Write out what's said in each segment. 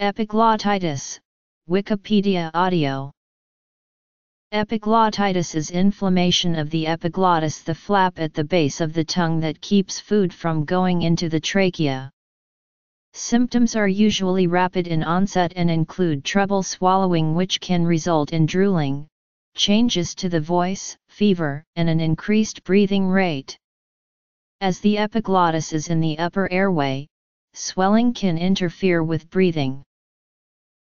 Epiglottitis, Wikipedia audio Epiglottitis is inflammation of the epiglottis the flap at the base of the tongue that keeps food from going into the trachea. Symptoms are usually rapid in onset and include trouble swallowing which can result in drooling, changes to the voice, fever, and an increased breathing rate. As the epiglottis is in the upper airway, swelling can interfere with breathing.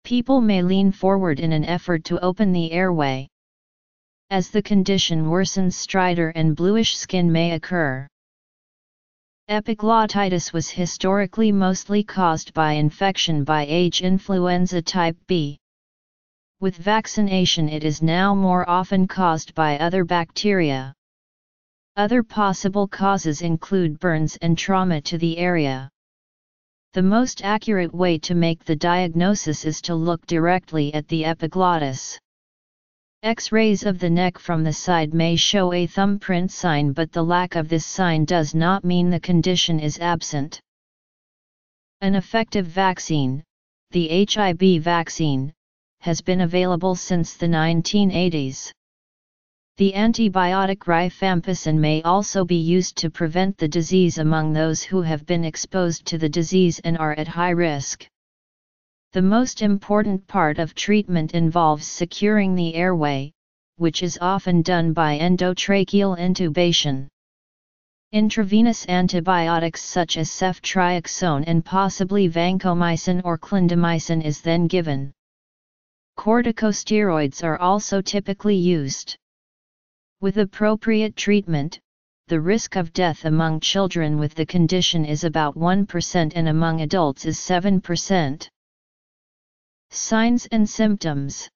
People may lean forward in an effort to open the airway. As the condition worsens stridor and bluish skin may occur. Epiglottitis was historically mostly caused by infection by H. influenza type B. With vaccination it is now more often caused by other bacteria. Other possible causes include burns and trauma to the area. The most accurate way to make the diagnosis is to look directly at the epiglottis. X-rays of the neck from the side may show a thumbprint sign but the lack of this sign does not mean the condition is absent. An effective vaccine, the HIB vaccine, has been available since the 1980s. The antibiotic rifampicin may also be used to prevent the disease among those who have been exposed to the disease and are at high risk. The most important part of treatment involves securing the airway, which is often done by endotracheal intubation. Intravenous antibiotics such as ceftriaxone and possibly vancomycin or clindamycin is then given. Corticosteroids are also typically used. With appropriate treatment, the risk of death among children with the condition is about 1% and among adults is 7%. Signs and symptoms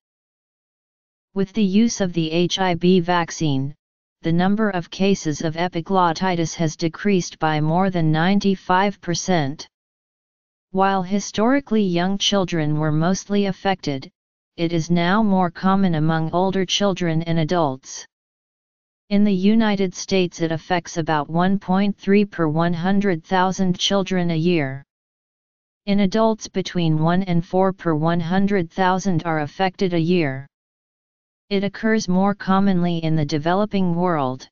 With the use of the HIB vaccine, the number of cases of epiglottitis has decreased by more than 95%. While historically young children were mostly affected, it is now more common among older children and adults. In the United States it affects about 1.3 per 100,000 children a year. In adults between 1 and 4 per 100,000 are affected a year. It occurs more commonly in the developing world.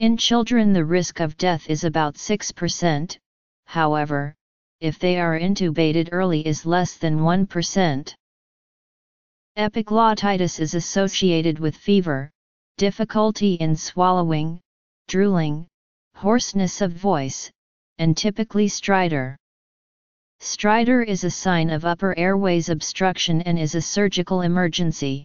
In children the risk of death is about 6%, however, if they are intubated early is less than 1%. Epiglottitis is associated with fever, difficulty in swallowing, drooling, hoarseness of voice, and typically stridor. Stridor is a sign of upper airways obstruction and is a surgical emergency.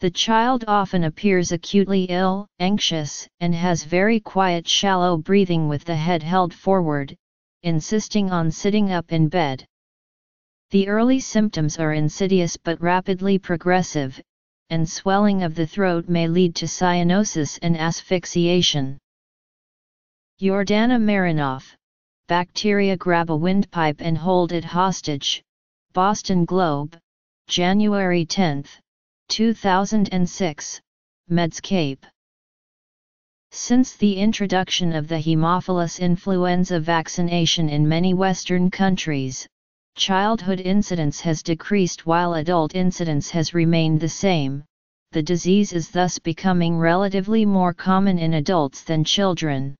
The child often appears acutely ill, anxious, and has very quiet shallow breathing with the head held forward, insisting on sitting up in bed. The early symptoms are insidious but rapidly progressive, and swelling of the throat may lead to cyanosis and asphyxiation. Jordana Marinoff bacteria grab a windpipe and hold it hostage. Boston Globe, January 10, 2006, Medscape. Since the introduction of the Haemophilus influenza vaccination in many Western countries, childhood incidence has decreased while adult incidence has remained the same. The disease is thus becoming relatively more common in adults than children.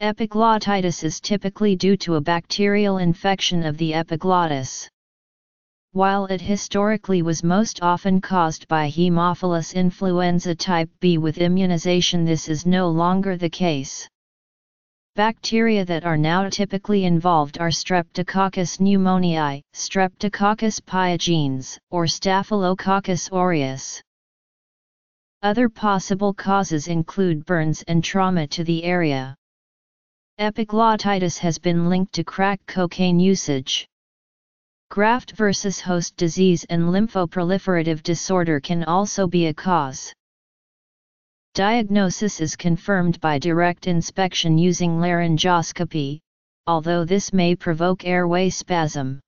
Epiglottitis is typically due to a bacterial infection of the epiglottis. While it historically was most often caused by Haemophilus influenza type B with immunization this is no longer the case. Bacteria that are now typically involved are Streptococcus pneumoniae, Streptococcus pyogenes, or Staphylococcus aureus. Other possible causes include burns and trauma to the area. Epiglottitis has been linked to crack cocaine usage. Graft versus host disease and lymphoproliferative disorder can also be a cause. Diagnosis is confirmed by direct inspection using laryngoscopy, although this may provoke airway spasm.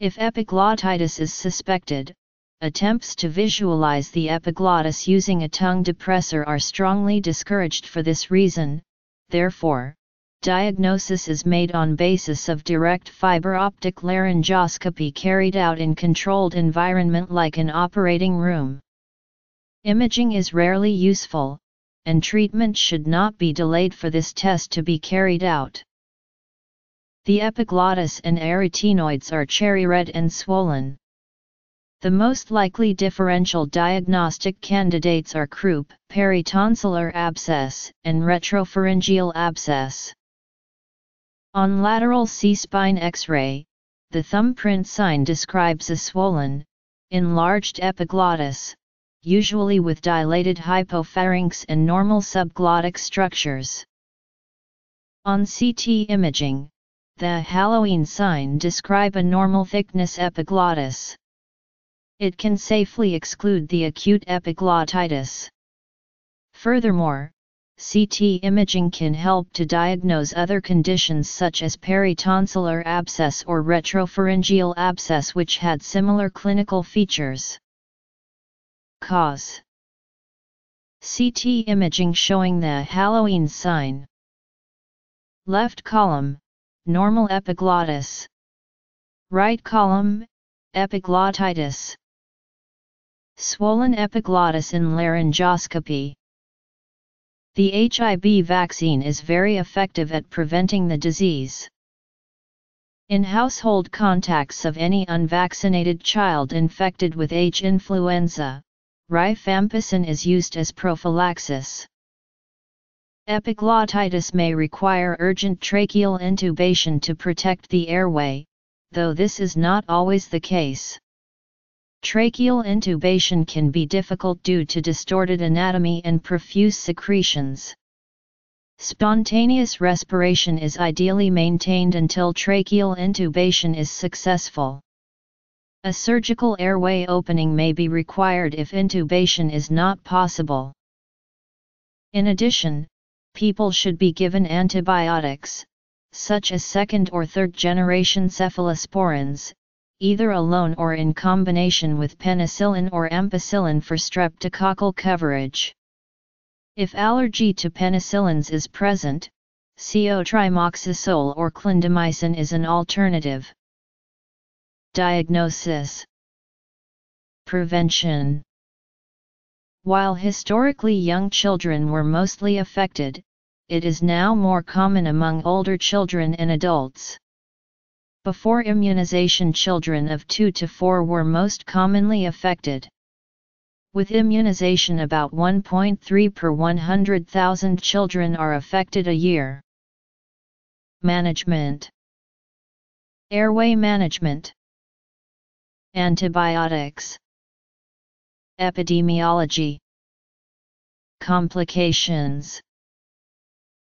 If epiglottitis is suspected, attempts to visualize the epiglottis using a tongue depressor are strongly discouraged for this reason, therefore, diagnosis is made on basis of direct fiber optic laryngoscopy carried out in controlled environment like an operating room. Imaging is rarely useful, and treatment should not be delayed for this test to be carried out. The epiglottis and arytenoids are cherry red and swollen. The most likely differential diagnostic candidates are croup, peritonsillar abscess, and retropharyngeal abscess. On lateral C-spine X-ray, the thumbprint sign describes a swollen, enlarged epiglottis, usually with dilated hypopharynx and normal subglottic structures. On CT imaging, the Halloween sign describe a normal thickness epiglottis. It can safely exclude the acute epiglottitis. Furthermore, CT imaging can help to diagnose other conditions such as peritonsillar abscess or retropharyngeal abscess which had similar clinical features. Cause CT imaging showing the Halloween sign. Left column, normal epiglottis. Right column, epiglottitis. Swollen epiglottis in laryngoscopy. The HIB vaccine is very effective at preventing the disease. In household contacts of any unvaccinated child infected with H. influenza, rifampicin is used as prophylaxis. Epiglottitis may require urgent tracheal intubation to protect the airway, though this is not always the case. Tracheal intubation can be difficult due to distorted anatomy and profuse secretions. Spontaneous respiration is ideally maintained until tracheal intubation is successful. A surgical airway opening may be required if intubation is not possible. In addition, people should be given antibiotics, such as second or third generation cephalosporins, either alone or in combination with penicillin or ampicillin for streptococcal coverage. If allergy to penicillins is present, co-trimoxazole or clindamycin is an alternative. Diagnosis Prevention While historically young children were mostly affected, it is now more common among older children and adults. Before immunization children of 2 to 4 were most commonly affected. With immunization about 1.3 per 100,000 children are affected a year. Management Airway management Antibiotics Epidemiology Complications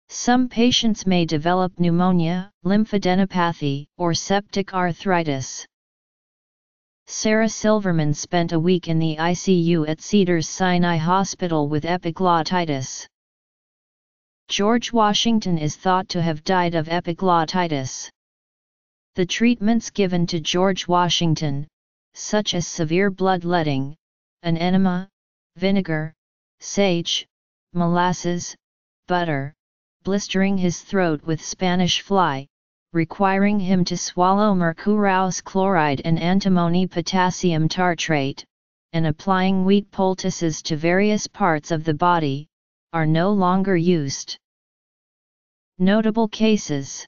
some patients may develop pneumonia, lymphadenopathy, or septic arthritis. Sarah Silverman spent a week in the ICU at Cedars-Sinai Hospital with epiglottitis. George Washington is thought to have died of epiglottitis. The treatments given to George Washington, such as severe bloodletting, an enema, vinegar, sage, molasses, butter, blistering his throat with Spanish fly, requiring him to swallow mercurous chloride and antimony potassium tartrate, and applying wheat poultices to various parts of the body, are no longer used. Notable cases